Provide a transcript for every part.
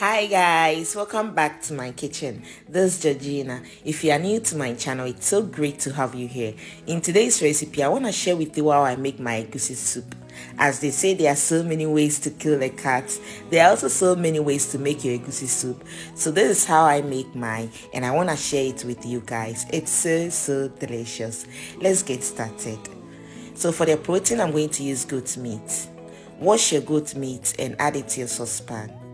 Hi guys, welcome back to my kitchen. This is Georgina. If you are new to my channel, it's so great to have you here. In today's recipe, I want to share with you how I make my egusi soup. As they say, there are so many ways to kill a cat. There are also so many ways to make your egusi soup. So this is how I make mine and I want to share it with you guys. It's so, so delicious. Let's get started. So for the protein, I'm going to use goat meat. Wash your goat meat and add it to your saucepan.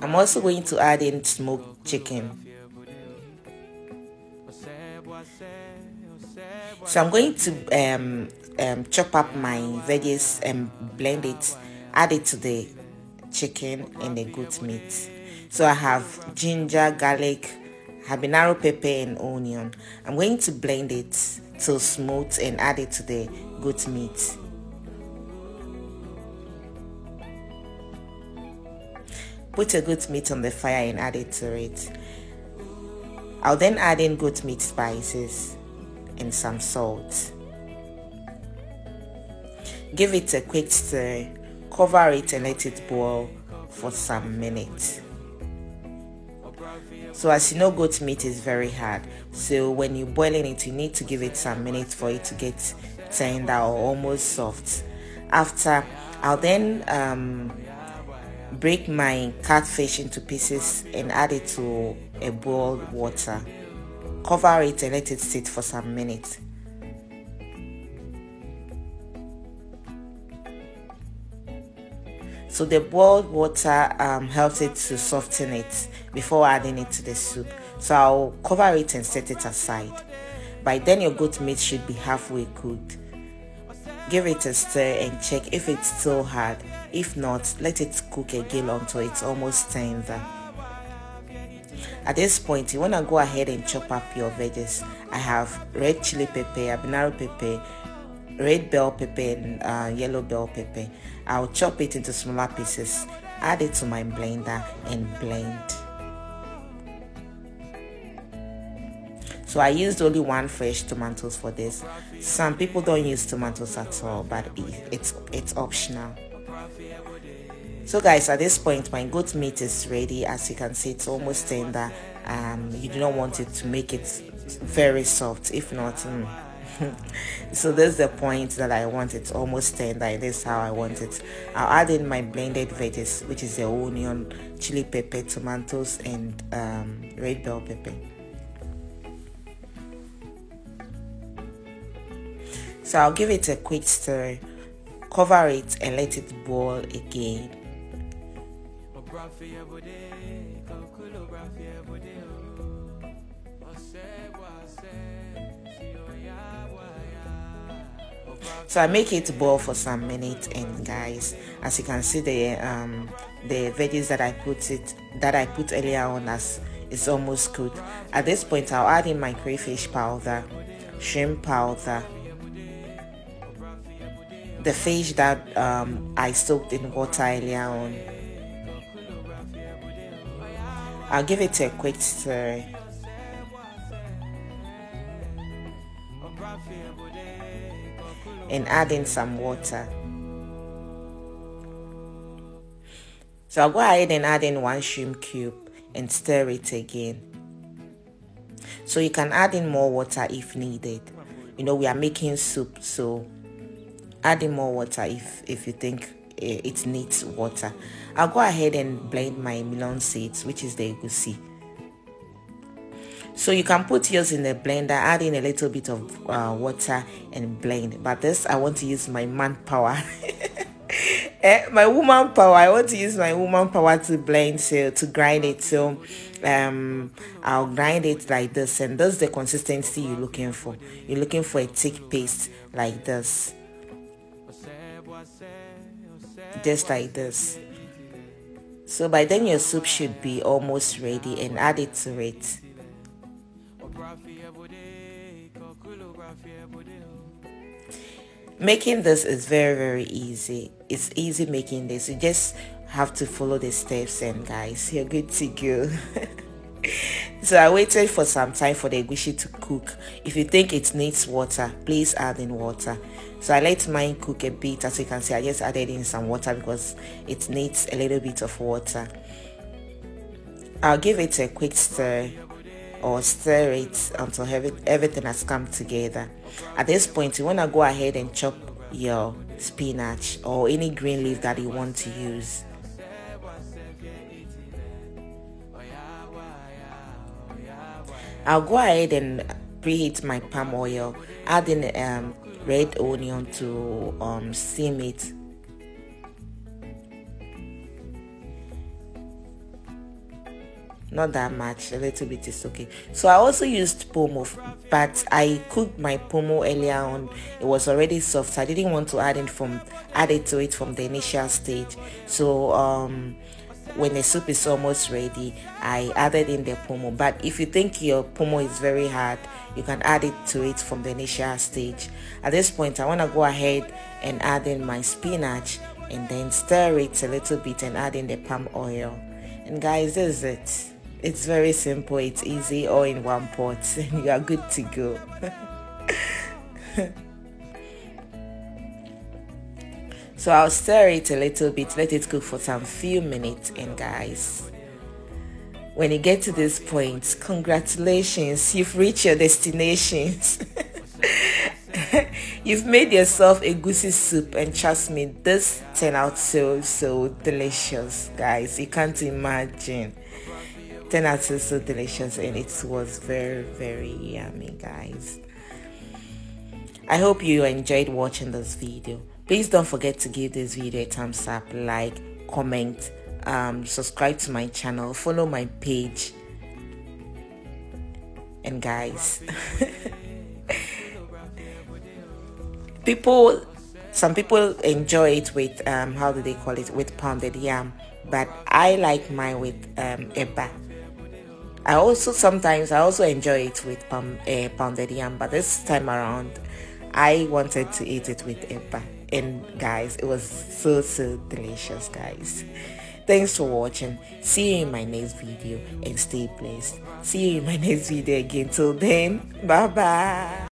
I'm also going to add in smoked chicken. So I'm going to um, um, chop up my veggies and blend it, add it to the chicken and the goat meat. So I have ginger, garlic, habanero pepper and onion. I'm going to blend it till smooth and add it to the goat meat. Put your goat meat on the fire and add it to it. I'll then add in goat meat spices and some salt. Give it a quick stir, cover it and let it boil for some minutes. So as you know goat meat is very hard so when you're boiling it you need to give it some minutes for it to get tender or almost soft. After I'll then um, break my catfish into pieces and add it to a boiled water. Cover it and let it sit for some minutes. So the boiled water um, helps it to soften it before adding it to the soup. So I'll cover it and set it aside. By then your goat meat should be halfway cooked. Give it a stir and check if it's still hard. If not, let it cook again until it's almost tender. At this point, you want to go ahead and chop up your veggies. I have red chili pepper, habanero pepper, red bell pepper, and uh, yellow bell pepper. I'll chop it into smaller pieces, add it to my blender, and blend. So I used only one fresh tomatoes for this. Some people don't use tomatoes at all, but it's it's optional. So guys, at this point, my goat meat is ready. As you can see, it's almost tender. Um, you do not want it to make it very soft. If not, mm. so this is the point that I want it almost tender. This is how I want it. I'll add in my blended veggies, which is the onion, chili pepper, tomatoes, and um, red bell pepper. So I'll give it a quick stir, cover it and let it boil again. So I make it boil for some minutes and guys as you can see the um the veggies that I put it that I put earlier on as is almost cooked. At this point I'll add in my crayfish powder, shrimp powder, the fish that um, I soaked in water earlier on. I'll give it a quick stir. And add in some water. So I'll go ahead and add in one shrimp cube and stir it again. So you can add in more water if needed. You know, we are making soup, so adding more water if if you think it needs water. I'll go ahead and blend my melon seeds which is the egusi. So you can put yours in the blender add in a little bit of uh, water and blend. But this i want to use my manpower. Eh, my woman power. I want to use my woman power to blend so to grind it. So um i'll grind it like this and that's the consistency you're looking for. You're looking for a thick paste like this just like this. So by then your soup should be almost ready and add it to it. Making this is very very easy. It's easy making this. You just have to follow the steps and guys you're good to go so I waited for some time for the egusi to cook. If you think it needs water, please add in water. So I let mine cook a bit. As you can see, I just added in some water because it needs a little bit of water. I'll give it a quick stir or stir it until everything has come together. At this point, you want to go ahead and chop your spinach or any green leaf that you want to use. I'll go ahead and preheat my palm oil, adding um, red onion to um, steam it. Not that much a little bit is okay. So i also used pomo but i cooked my pomo earlier on. It was already soft. I didn't want to add it from add it to it from the initial stage. So um when the soup is almost ready i added in the pomo. But if you think your pomo is very hard you can add it to it from the initial stage. At this point i want to go ahead and add in my spinach and then stir it a little bit and add in the palm oil. And guys this is it. It's very simple, it's easy, all in one pot, and you are good to go. so I'll stir it a little bit, let it cook for some few minutes, and guys, when you get to this point, congratulations, you've reached your destinations. You've made yourself egusi soup, and trust me, this turned out so so delicious, guys. You can't imagine. Turned out so, so delicious and it was very very yummy guys. I hope you enjoyed watching this video please don't forget to give this video a thumbs up like comment um, subscribe to my channel follow my page. And guys people some people enjoy it with um, how do they call it? With pounded yam but i like mine with um, eba. I also sometimes I also enjoy it with uh, pounded yam, but this time around I wanted to eat it with eba. And guys, it was so so delicious, guys. Thanks for watching. See you in my next video and stay blessed. See you in my next video again. Till then, bye bye.